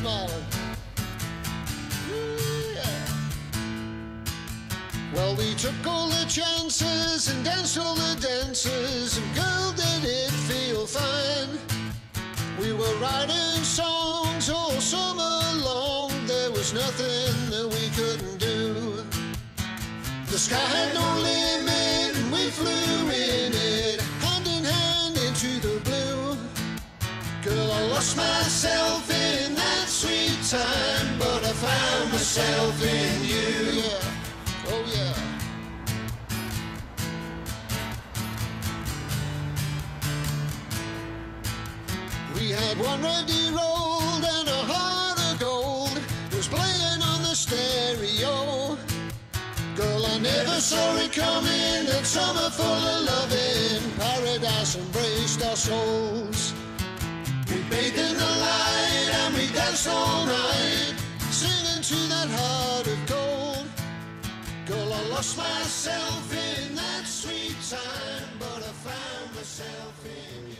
smiling. Well, we took all the chances and danced all the dances, and girl, did it feel fine. We were writing songs all summer long, there was nothing that we couldn't do. The sky had no limit, and we flew in it, hand in hand into the blue. Girl, I lost myself in found myself in you. Yeah. Oh yeah. We had one ready rolled and a heart of gold was playing on the stereo. Girl, I never saw it coming. That summer full of loving, paradise embraced our souls. We bathed in the light and we danced all night, to that heart of gold. Girl, I lost myself in that sweet time, but I found myself in you.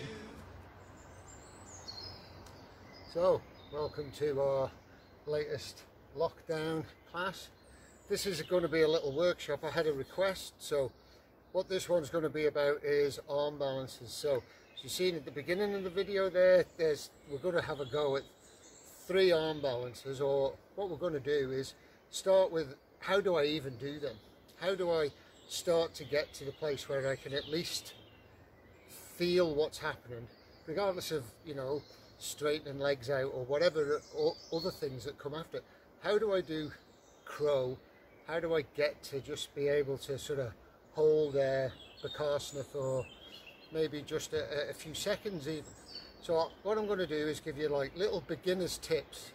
So, welcome to our latest lockdown class. This is going to be a little workshop. I had a request, so what this one's going to be about is arm balances. So, as you've seen at the beginning of the video there, there's we're going to have a go at three arm balances, or what we're going to do is start with how do I even do them? How do I start to get to the place where I can at least feel what's happening, regardless of, you know, straightening legs out or whatever or other things that come after. How do I do crow? How do I get to just be able to sort of hold uh, Bakasana for maybe just a, a few seconds even? So what I'm going to do is give you like little beginners tips,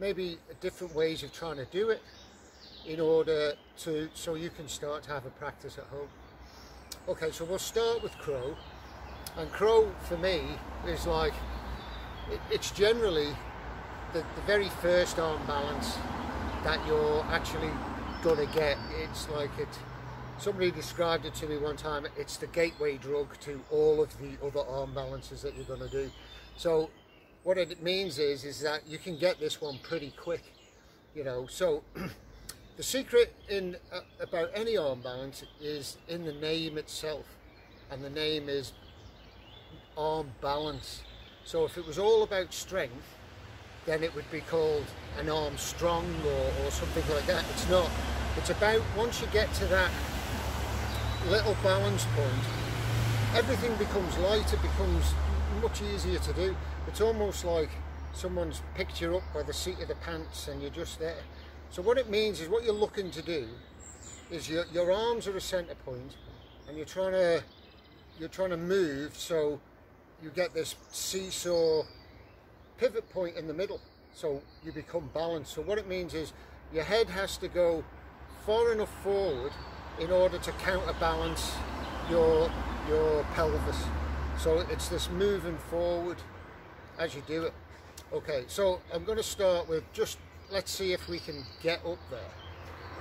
maybe different ways of trying to do it in order to so you can start to have a practice at home. Okay, so we'll start with crow. And crow for me is like it, it's generally the, the very first arm balance that you're actually gonna get. It's like it. Somebody described it to me one time. It's the gateway drug to all of the other arm balances that you're gonna do. So what it means is is that you can get this one pretty quick. You know, so the secret in uh, about any arm balance is in the name itself, and the name is arm balance. So if it was all about strength, then it would be called an arm strong or, or something like that. It's not. It's about once you get to that little balance point, everything becomes light, it becomes much easier to do. It's almost like someone's picked you up by the seat of the pants and you're just there. So what it means is what you're looking to do is your, your arms are a center point and you're trying to you're trying to move so you get this seesaw pivot point in the middle so you become balanced so what it means is your head has to go far enough forward in order to counterbalance your your pelvis. So it's this moving forward as you do it. Okay so I'm going to start with just let's see if we can get up there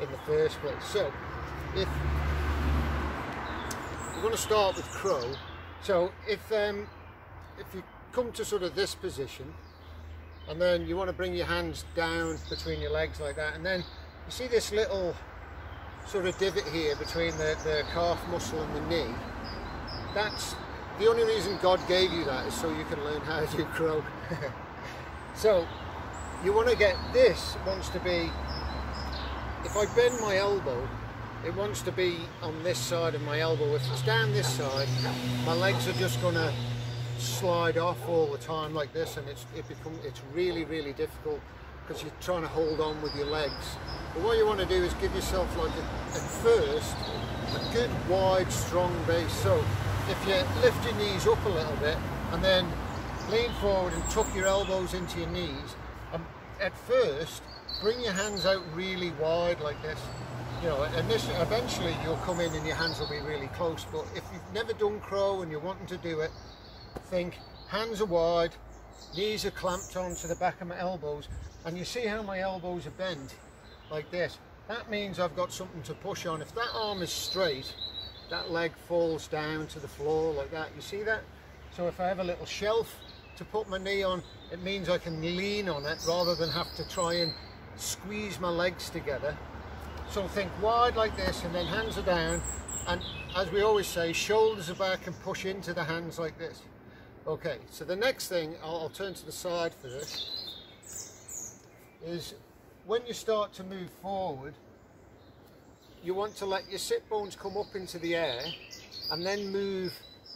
in the first place. So if we're going to start with crow. So if um, if you come to sort of this position and then you want to bring your hands down between your legs like that and then you see this little sort of divot here between the, the calf muscle and the knee. That's the only reason God gave you that is so you can learn how to do crow so you want to get this wants to be if I bend my elbow it wants to be on this side of my elbow. If it's down this side my legs are just gonna slide off all the time like this and it's it become it's really really difficult because you're trying to hold on with your legs. But what you want to do is give yourself like a, at first a good wide strong base. So if you lift your knees up a little bit and then lean forward and tuck your elbows into your knees and at first bring your hands out really wide like this. You know this eventually you'll come in and your hands will be really close. But if you've never done crow and you're wanting to do it think hands are wide knees are clamped onto the back of my elbows and you see how my elbows are bent like this that means I've got something to push on if that arm is straight that leg falls down to the floor like that you see that so if I have a little shelf to put my knee on, it means I can lean on it rather than have to try and squeeze my legs together. So think wide like this and then hands are down and as we always say, shoulders are back and push into the hands like this. Okay, so the next thing, I'll, I'll turn to the side for this, is when you start to move forward, you want to let your sit bones come up into the air and then move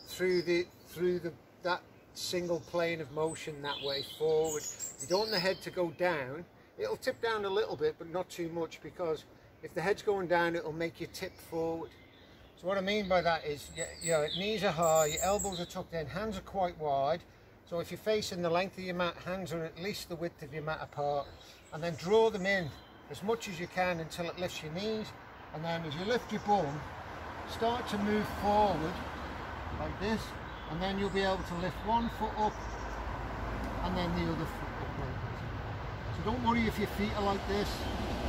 through the through the that single plane of motion that way forward. You don't want the head to go down. It'll tip down a little bit, but not too much because if the head's going down, it'll make you tip forward. So what I mean by that is, you know, knees are high, your elbows are tucked in, hands are quite wide. So if you're facing the length of your mat, hands are at least the width of your mat apart. And then draw them in as much as you can until it lifts your knees. And then as you lift your bum, start to move forward like this. And then you'll be able to lift one foot up and then the other foot up like this. So don't worry if your feet are like this,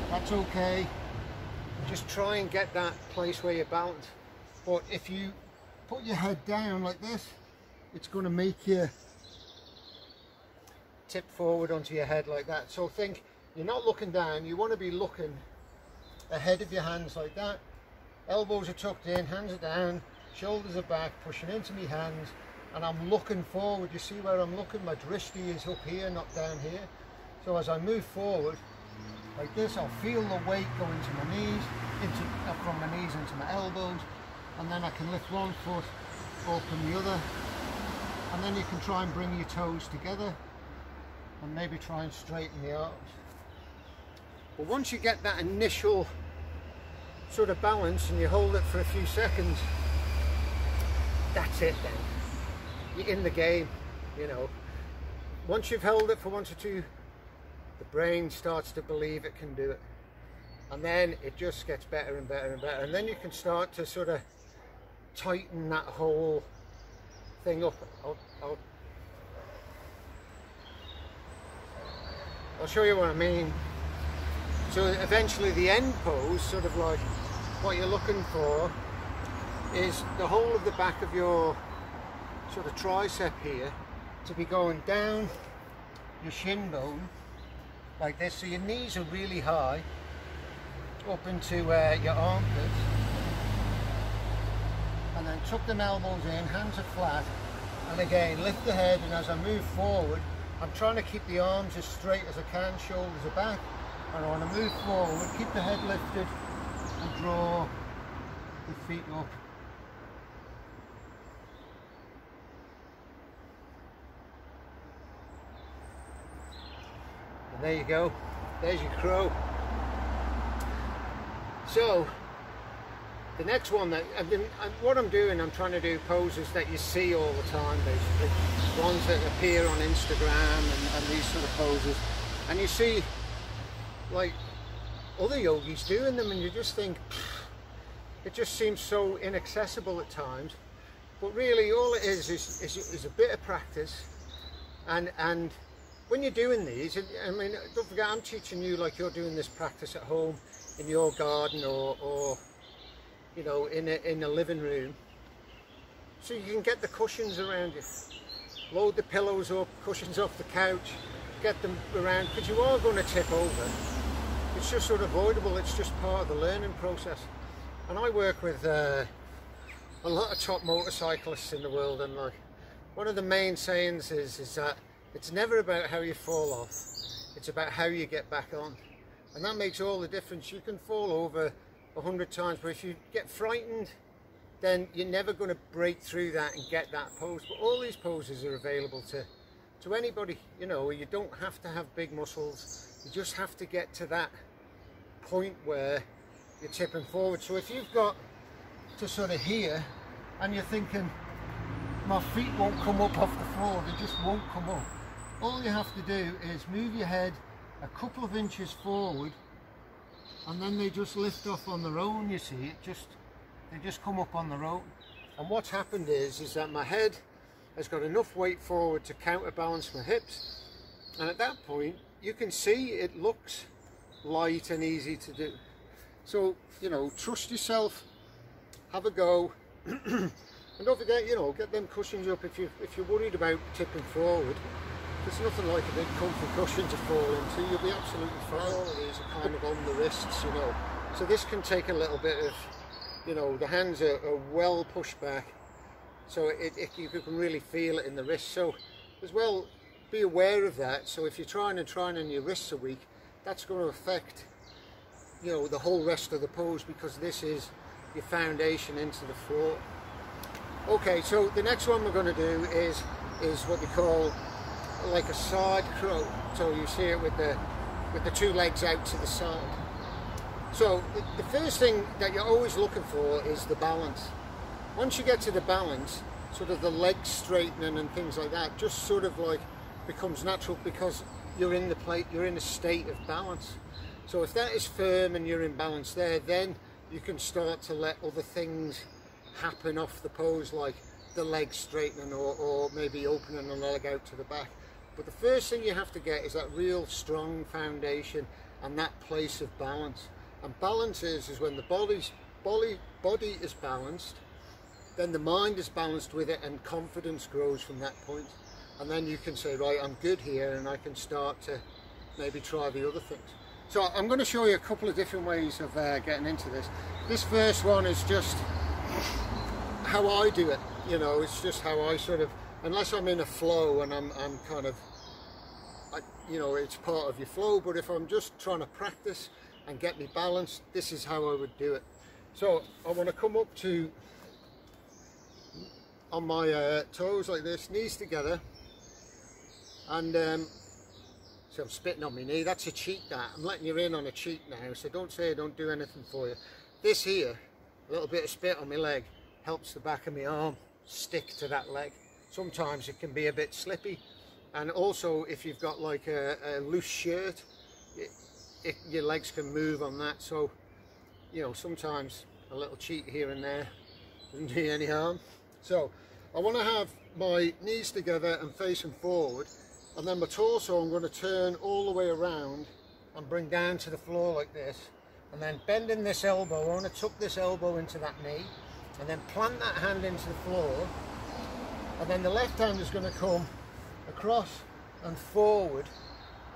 that's okay. Just try and get that place where you're balanced. But if you put your head down like this, it's going to make you tip forward onto your head like that. So think, you're not looking down, you want to be looking ahead of your hands like that. Elbows are tucked in, hands are down, shoulders are back, pushing into my hands, and I'm looking forward. You see where I'm looking? My drishti is up here, not down here. So as I move forward, like this, I'll feel the weight go into my knees, into, from my knees into my elbows, and then I can lift one foot, open the other, and then you can try and bring your toes together and maybe try and straighten the arms. But once you get that initial sort of balance and you hold it for a few seconds, that's it then. You're in the game, you know. Once you've held it for one or two, the brain starts to believe it can do it. And then it just gets better and better and better. And then you can start to sort of tighten that whole thing up. I'll, I'll, I'll show you what I mean. So eventually the end pose, sort of like what you're looking for, is the whole of the back of your sort of tricep here to be going down your shin bone like this. So your knees are really high up into uh, your armpits and then tuck them elbows in, hands are flat and again lift the head and as I move forward I'm trying to keep the arms as straight as I can, shoulders are back and I want to move forward, keep the head lifted and draw the feet up. And there you go, there's your crow. So, the next one that I've been, uh, what I'm doing, I'm trying to do poses that you see all the time, basically. Ones that appear on Instagram and, and these sort of poses. And you see, like, other yogis doing them and you just think, it just seems so inaccessible at times. But really all it is is, is, is a bit of practice and, and when you're doing these, I mean, don't forget I'm teaching you like you're doing this practice at home in your garden or, or you know, in a, in a living room. So you can get the cushions around you. Load the pillows up, cushions off the couch, get them around, because you are going to tip over. It's just unavoidable, it's just part of the learning process. And I work with uh, a lot of top motorcyclists in the world and like, one of the main sayings is, is that it's never about how you fall off, it's about how you get back on. And that makes all the difference. You can fall over a hundred times, but if you get frightened, then you're never going to break through that and get that pose. But all these poses are available to, to anybody, you know, you don't have to have big muscles. You just have to get to that point where you're tipping forward. So if you've got to sort of here and you're thinking, my feet won't come up off the floor, they just won't come up. All you have to do is move your head a couple of inches forward and then they just lift off on their own you see. It just they just come up on their own. And what's happened is is that my head has got enough weight forward to counterbalance my hips. And at that point you can see it looks light and easy to do. So you know trust yourself have a go. And don't forget, you know, get them cushions up if you if you're worried about tipping forward. There's nothing like a big comfy cushion to fall into. You'll be absolutely fine. All these are kind of on the wrists, you know. So this can take a little bit of, you know, the hands are, are well pushed back, so it, it, you can really feel it in the wrist. So as well, be aware of that. So if you're trying and trying and your wrists are weak, that's going to affect, you know, the whole rest of the pose because this is your foundation into the floor. Okay, so the next one we're going to do is is what we call like a side crow. So you see it with the with the two legs out to the side. So the first thing that you're always looking for is the balance. Once you get to the balance, sort of the leg straightening and things like that just sort of like becomes natural because you're in the plate, you're in a state of balance. So if that is firm and you're in balance there, then you can start to let other things happen off the pose like the leg straightening or, or maybe opening the leg out to the back. But the first thing you have to get is that real strong foundation and that place of balance. And balance is, is when the body's, body, body is balanced, then the mind is balanced with it and confidence grows from that point. And then you can say, right, I'm good here and I can start to maybe try the other things. So I'm going to show you a couple of different ways of uh, getting into this. This first one is just how I do it. You know, it's just how I sort of, unless I'm in a flow and I'm, I'm kind of, I, you know, it's part of your flow. But if I'm just trying to practice and get me balanced, this is how I would do it. So I want to come up to, on my uh, toes like this, knees together. And um, so I'm spitting on my knee. That's a cheat that. I'm letting you in on a cheat now. So don't say I don't do anything for you. This here, a little bit of spit on my leg, helps the back of my arm stick to that leg. Sometimes it can be a bit slippy. And also if you've got like a, a loose shirt, it, it, your legs can move on that. So, you know, sometimes a little cheat here and there doesn't do any harm. So I want to have my knees together and facing forward and then my torso I'm going to turn all the way around and bring down to the floor like this and then bending this elbow, I want to tuck this elbow into that knee and then plant that hand into the floor and then the left hand is going to come across and forward.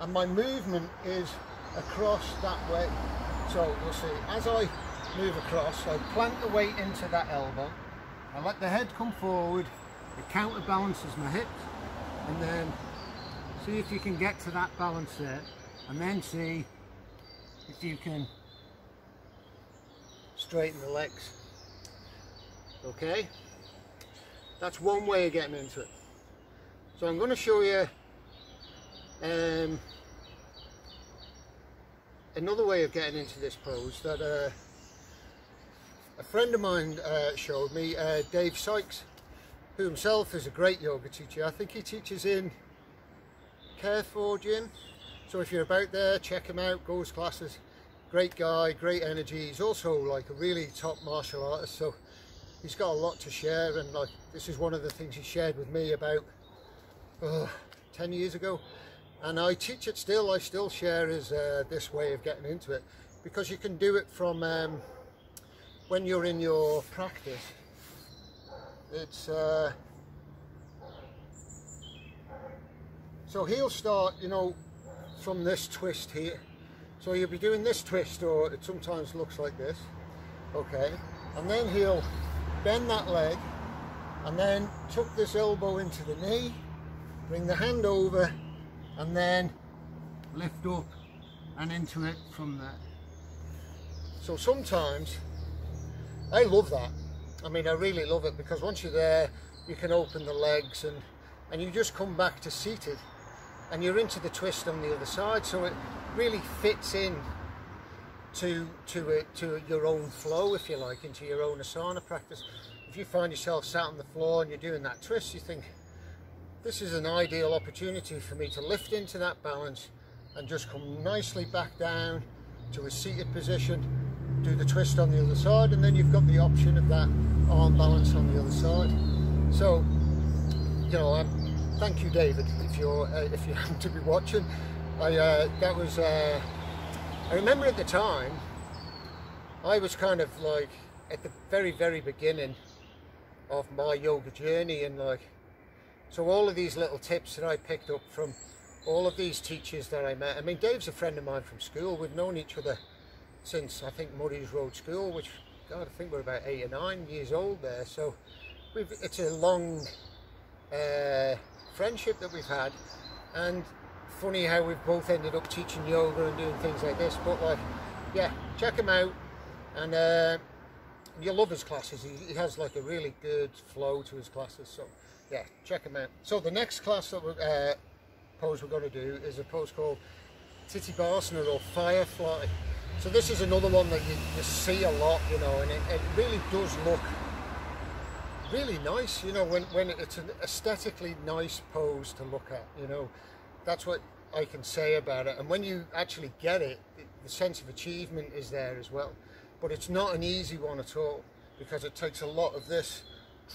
And my movement is across that way. So you'll see as I move across I plant the weight into that elbow. I let the head come forward. It counterbalances my hips. And then see if you can get to that balance there. And then see if you can straighten the legs. Okay that's one way of getting into it so I'm going to show you um, another way of getting into this pose that uh, a friend of mine uh, showed me uh, Dave Sykes who himself is a great yoga teacher I think he teaches in Carrefour Gym. So if you're about there, check him out, goes classes. Great guy, great energy. He's also like a really top martial artist. So he's got a lot to share. And like, this is one of the things he shared with me about uh, 10 years ago. And I teach it still. I still share his, uh, this way of getting into it because you can do it from um, when you're in your practice. It's uh, So he'll start, you know, from this twist here. So you'll be doing this twist or it sometimes looks like this. Okay. And then he'll bend that leg and then tuck this elbow into the knee, bring the hand over and then lift up and into it from there. So sometimes I love that. I mean, I really love it because once you're there, you can open the legs and, and you just come back to seated and you're into the twist on the other side so it really fits in to to it to your own flow if you like into your own asana practice. If you find yourself sat on the floor and you're doing that twist you think this is an ideal opportunity for me to lift into that balance and just come nicely back down to a seated position do the twist on the other side and then you've got the option of that arm balance on the other side. So you know I'm thank you David if you're uh, if you happen to be watching. I uh, that was uh, I remember at the time I was kind of like at the very very beginning of my yoga journey and like so all of these little tips that I picked up from all of these teachers that I met. I mean, Dave's a friend of mine from school. We've known each other since I think Murray's Road School, which God, I think we're about eight or nine years old there. So it's a long uh, friendship that we've had, and funny how we've both ended up teaching yoga and doing things like this. But like, yeah, check him out, and uh, you'll love his classes. He, he has like a really good flow to his classes. So yeah, check him out. So the next class that we're uh, pose we're going to do is a pose called Tittibhasana or Firefly. So this is another one that you, you see a lot, you know, and it, it really does look really nice, you know, when, when it's an aesthetically nice pose to look at, you know. That's what I can say about it. And when you actually get it, the sense of achievement is there as well. But it's not an easy one at all because it takes a lot of this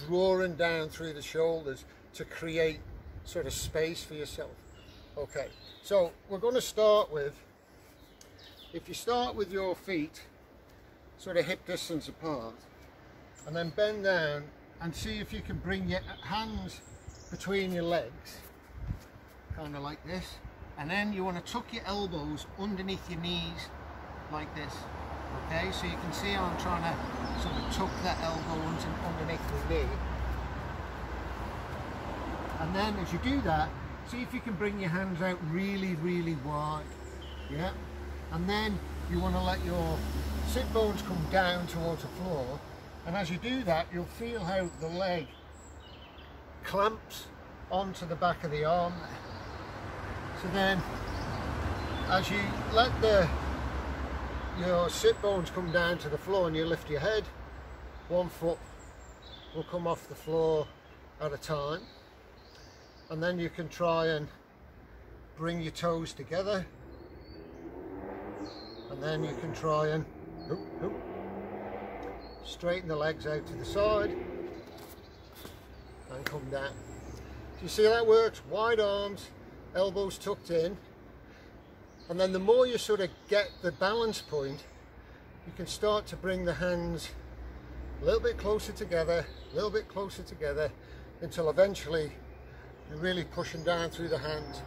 drawing down through the shoulders to create sort of space for yourself. Okay, so we're going to start with, if you start with your feet sort of hip distance apart, and then bend down and see if you can bring your hands between your legs, kind of like this, and then you want to tuck your elbows underneath your knees like this. Okay, so you can see I'm trying to sort of tuck that elbow underneath the knee. And then as you do that, see if you can bring your hands out really, really wide. Yeah. And then you want to let your sit bones come down towards the floor. And as you do that, you'll feel how the leg clamps onto the back of the arm. So then, as you let the your sit bones come down to the floor and you lift your head, one foot will come off the floor at a time and then you can try and bring your toes together and then you can try and straighten the legs out to the side and come down. Do you see how that works? Wide arms, elbows tucked in and then the more you sort of get the balance point you can start to bring the hands a little bit closer together, a little bit closer together until eventually you're really pushing down through the hands.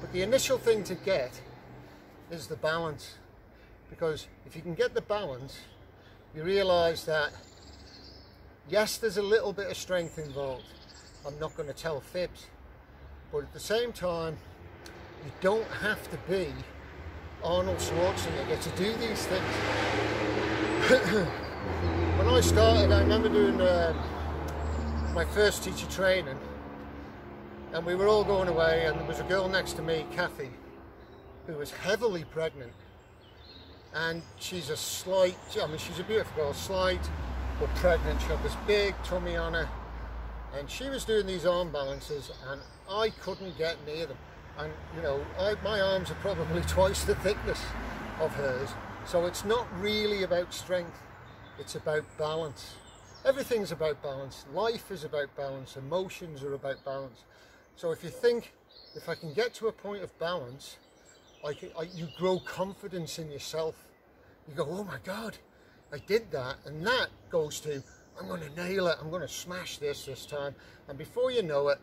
But the initial thing to get is the balance. Because if you can get the balance, you realize that yes, there's a little bit of strength involved. I'm not going to tell fibs. But at the same time, you don't have to be Arnold Schwarzenegger to do these things. when I started, I remember doing uh, my first teacher training and we were all going away and there was a girl next to me, Kathy, who was heavily pregnant. And she's a slight, I mean she's a beautiful girl, slight but pregnant, she had this big tummy on her and she was doing these arm balances and I couldn't get near them. And you know I, my arms are probably twice the thickness of hers. So it's not really about strength it's about balance. Everything's about balance. Life is about balance. Emotions are about balance. So if you think, if I can get to a point of balance, I can, I, you grow confidence in yourself. You go, oh my God, I did that. And that goes to, I'm going to nail it. I'm going to smash this this time. And before you know it,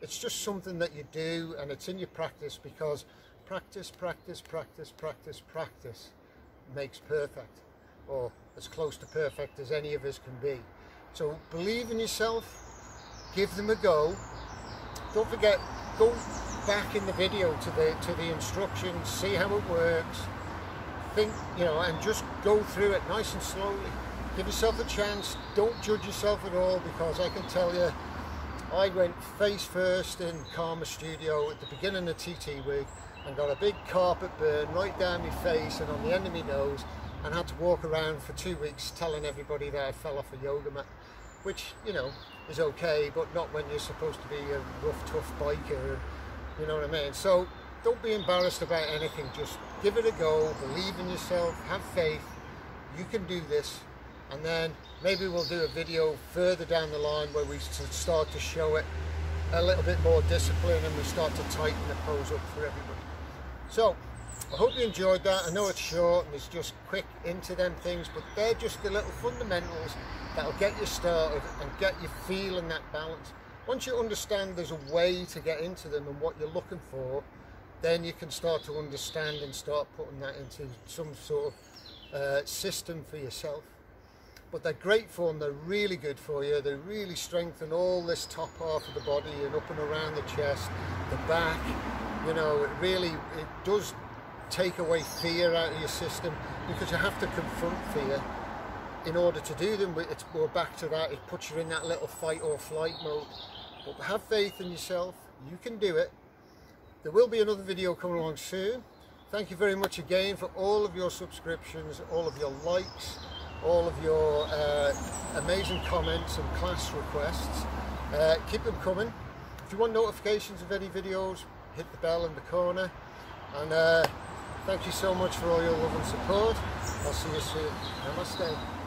it's just something that you do and it's in your practice because practice, practice, practice, practice, practice makes perfect or as close to perfect as any of us can be. So believe in yourself, give them a go, don't forget, go back in the video to the to the instructions, see how it works. Think, you know, and just go through it nice and slowly. Give yourself a chance. Don't judge yourself at all because I can tell you, I went face first in Karma Studio at the beginning of TT Week and got a big carpet burn right down my face and on the end of my nose and had to walk around for two weeks telling everybody that I fell off a yoga mat which you know is okay but not when you're supposed to be a rough tough biker you know what I mean? So don't be embarrassed about anything. Just give it a go believe in yourself have faith. You can do this and then maybe we'll do a video further down the line where we start to show it a little bit more discipline and we start to tighten the pose up for everybody so I hope you enjoyed that. I know it's short and it's just quick into them things, but they're just the little fundamentals that'll get you started and get you feeling that balance. Once you understand there's a way to get into them and what you're looking for, then you can start to understand and start putting that into some sort of uh, system for yourself. But they're great form, they're really good for you, they really strengthen all this top half of the body and up and around the chest, the back, you know, it really, it does take away fear out of your system because you have to confront fear in order to do them. It's more back to that, it puts you in that little fight or flight mode. But have faith in yourself, you can do it. There will be another video coming along soon. Thank you very much again for all of your subscriptions, all of your likes, all of your uh, amazing comments and class requests. Uh, keep them coming. If you want notifications of any videos, hit the bell in the corner. And uh, thank you so much for all your love and support. I'll see you soon. Namaste.